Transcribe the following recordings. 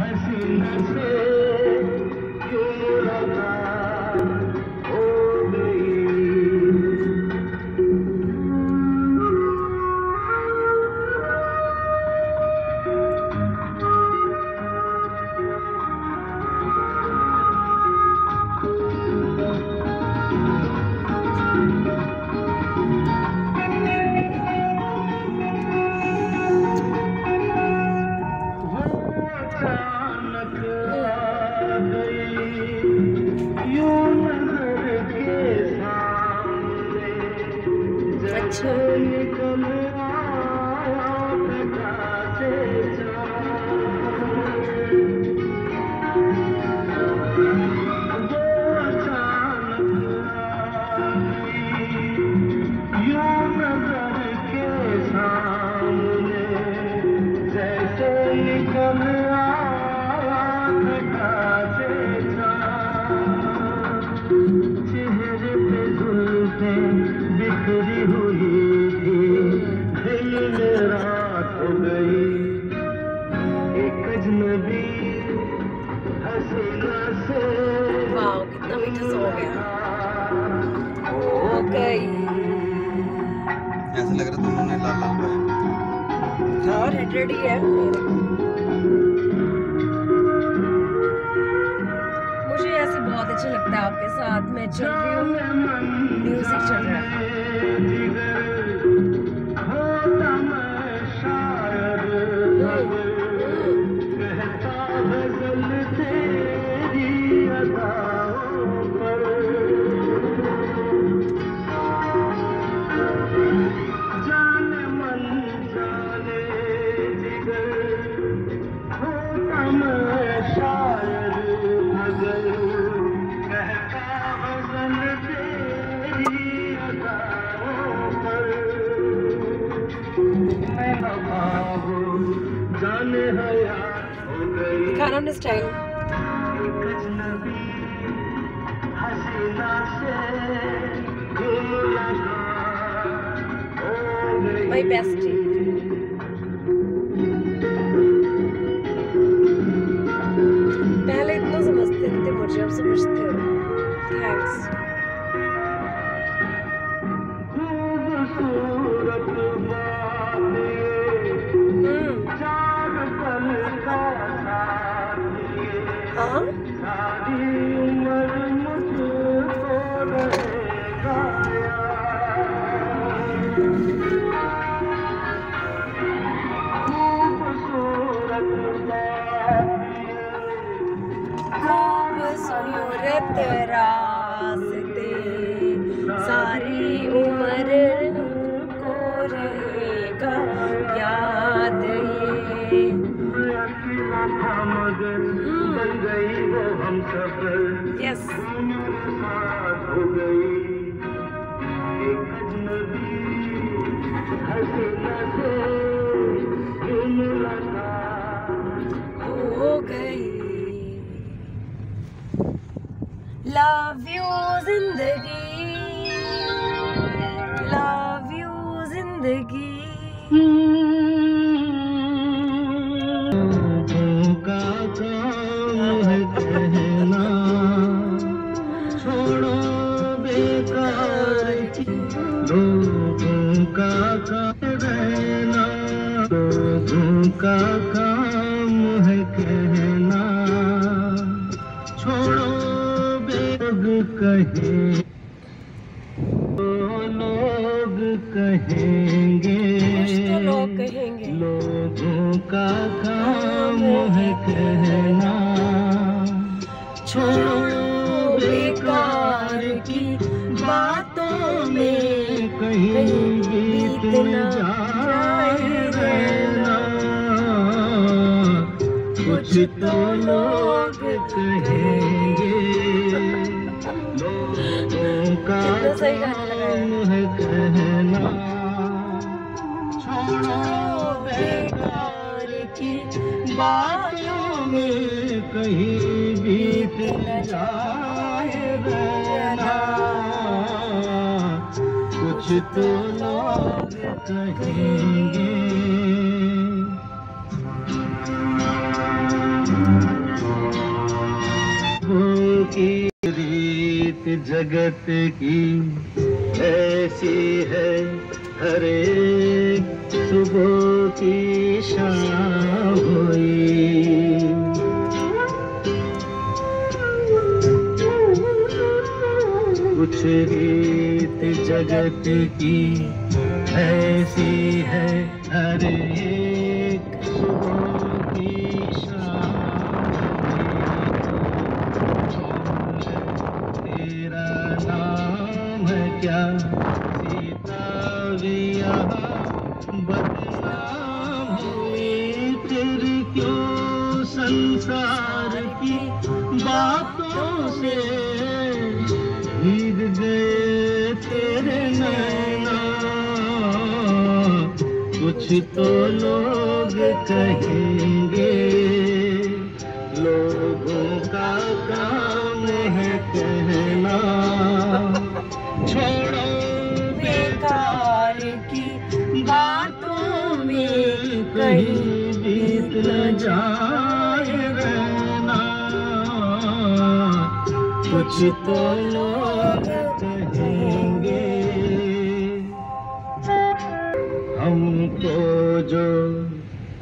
हसीना से चलना हो गई। ऐसा लग रहा था उन्होंने लाल लाल पाया और रेड रेड ही। है मुझे ऐसे बहुत अच्छा लगता है आपके साथ। मैं चल रही हूँ। म्यूज़िक चल रहा है। जाने हयात हो गई खूबसूरत रास्ते। सारी उम्र को रहेगा याद ये। मगर बन गई वो हम सब यस हो गई एक अजनबी लव यू ज़िंदगी लव यू ज़िंदगी कहे लोग कहेंगे। तो लोग कहेंगे। लोगों का काम है कहना। छोड़ो बेकार की बातों में कहीं बीत न जाए रहना। कुछ तो लोग कहेंगे। कितना सही गाना लगाया। में कहीं बीत जाए कुछ तो लोग कहेंगे जगत की ऐसी है हर सुबह की शाम हुई। कुछ रीत जगत की ऐसी है हर एक सुबह क्या? सीता बदनाम हुई क्यों संसार की बातों से भीग गए तेरे नैना? कुछ तो लोग कहेंगे, लोगों का काम है कहना। कुछ तो लोग कहेंगे हमको जो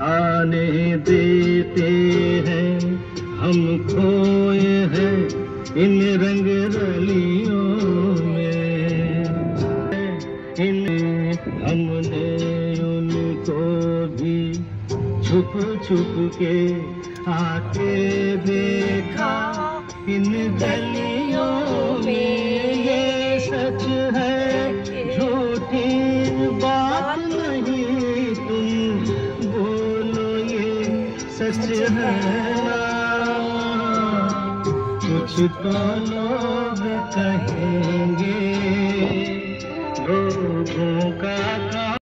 आने देते हैं हम खोए हैं, इन रंग रलियों में इन हमने उनको भी छुप छुप के आके देखा। इन गलियों में ये सच है, झूठी बात नहीं तुम बोलो ये सच है ना। कुछ तो लोग कहेंगे, लोगों का